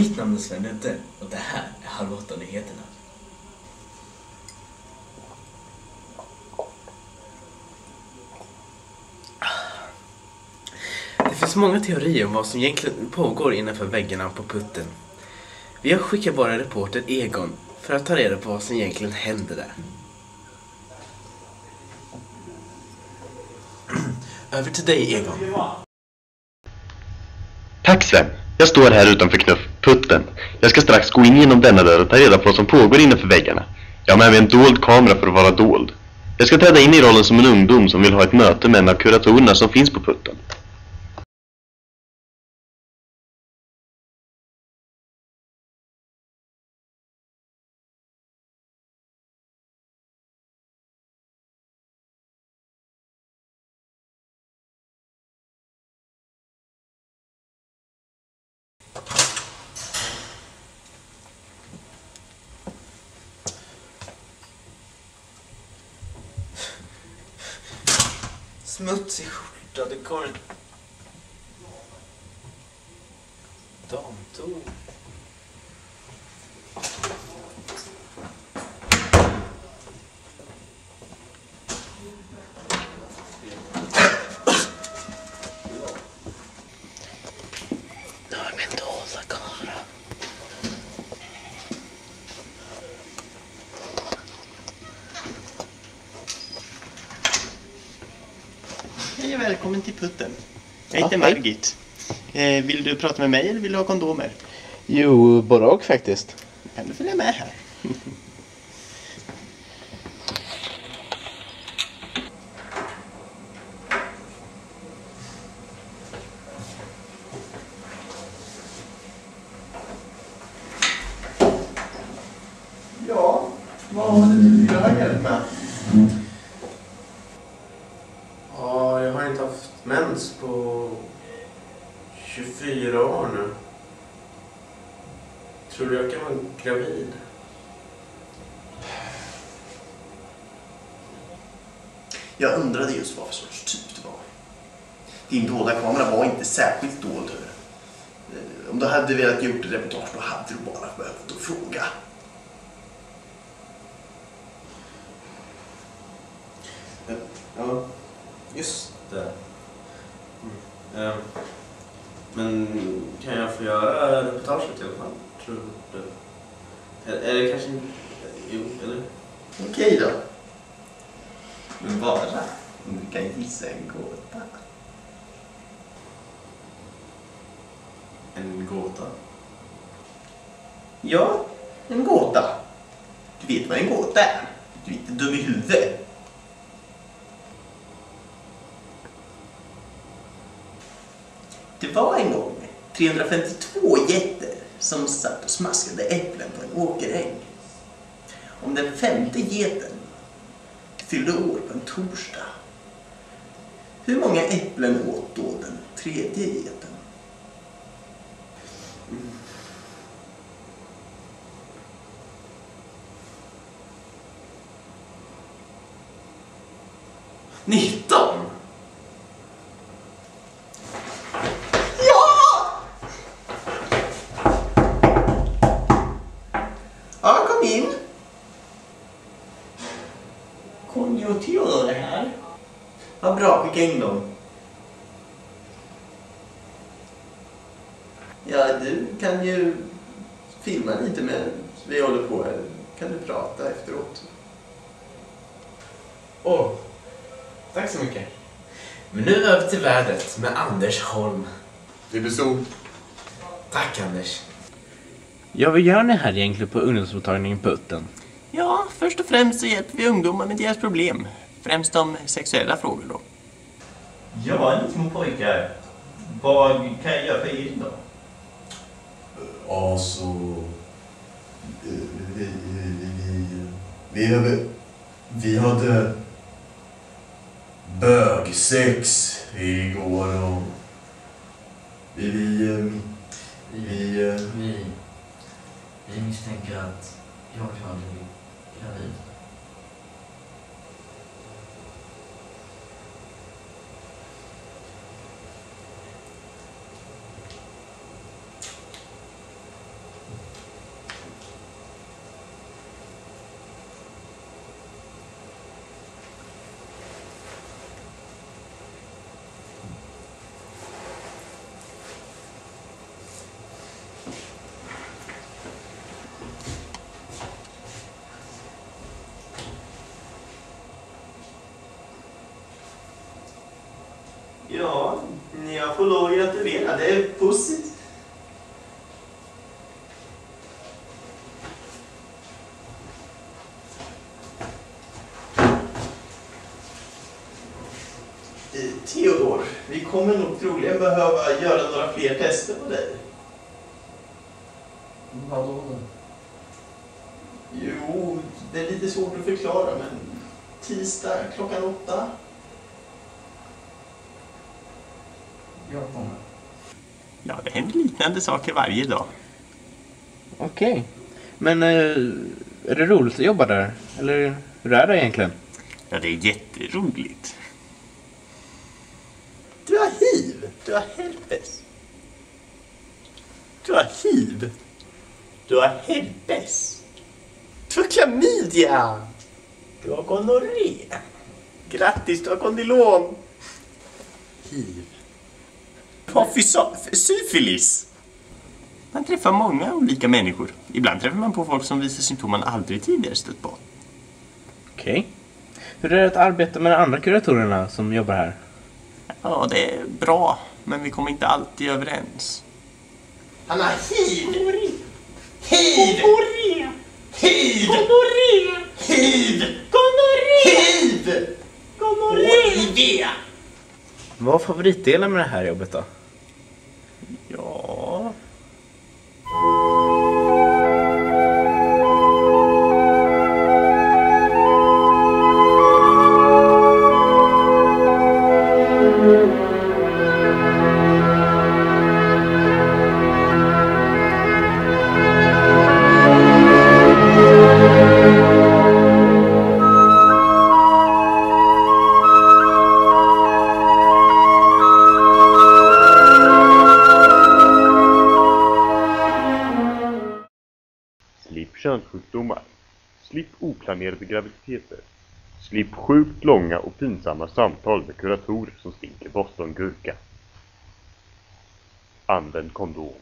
Mitt namn är Sven Udde och det här är Halv åtta-nyheterna. Det finns många teorier om vad som egentligen pågår innanför väggarna på putten. Vi har skickat vår reporter Egon för att ta reda på vad som egentligen händer där. Över till dig Egon. Tack Sven. Jag står här utanför Putten. Jag ska strax gå in genom denna dörr och ta reda på vad som pågår innanför väggarna. Jag har med mig en dold kamera för att vara dold. Jag ska träda in i rollen som en ungdom som vill ha ett möte med en av kuratorerna som finns på putten. Smutsig skjorta, det kommer en... Hej och välkommen till Putten. Jag heter Ja. Margit. Eh, vill du prata med mig eller vill du ha kondomer? Jo, både och faktiskt. Kan du följa med här? Ja, vad det du ha hjälp med? Ja, jag har inte haft mens på 24 år nu. Tror du jag kan vara gravid? Jag undrade just vad för sorts typ det var. Din dolda kamera var inte särskilt dold. Eh, Om du hade velat gjort ett reportage då hade du bara behövt att fråga. Ja, just det. Mm. Men kan jag få göra reportaget i alla fall? Tror du? Det kanske inte... Jo, eller? Okej då. Men bara om du kan gissa en gåta. En gåta? Ja, en gåta. Du vet vad en gåta är. Du är inte dum i huvudet. Det var en gång 352 getter som satt och smaskade äpplen på en åkeräng. Om den femte geten fyllde år på en torsdag, hur många äpplen åt då den tredje geten? Nitton! Ja, kom in. Conny och Theodor är här. Dem. Ja, du kan ju filma lite med vi håller på här. Kan du prata efteråt? Åh, tack så mycket. Men nu över till vädret med Anders Holm. Det bestod. Tack Anders. Ja, vad gör ni här egentligen på ungdomsmottagningen Putten? Ja, först och främst så hjälper vi ungdomar med deras problem. Främst om sexuella frågor då. Ja, ni små pojkar. Vad kan jag göra för er då? Alltså... Vi, vi, vi, vi, hade, vi hade bögsex igår och vi, vi, eh, vi, eh, Vi, vi misstänker att jag kan bli gravid. Ja, får lov att gratulera. Det är positivt. Theodor, vi kommer nog troligen behöva göra några fler tester på dig. Vadå då? Jo, det är lite svårt att förklara, men tisdag klockan åtta. Jag kommer. Ja, det händer liknande saker varje dag. Okej. Men eh, är det roligt att jobba där? Eller hur är det egentligen? Ja, det är jätteroligt. Du har hiv. Du har herpes. Du har hiv. Du har herpes. Du har klamydia. Du har gonorré. Grattis, du har kondylom. Hiv. Har fysa- syfilis. Man träffar många olika människor. Ibland träffar man på folk som visar symptom man aldrig tidigare stött på. Okej. Hur är det att arbeta med de andra kuratorerna som jobbar här? Ja, det är bra, men vi kommer inte alltid överens. Han har hiv! Hiv! Gonorré! Hiv! Gonorré! Hiv! Gonorré! Hiv! Gonorré! HIV! Vad var favoritdelen med det här jobbet då? Sjukdomar. Slipp oplanerade graviditeter. Slipp sjukt långa och pinsamma samtal med kuratorer som stinker Bostongurka. Använd kondom.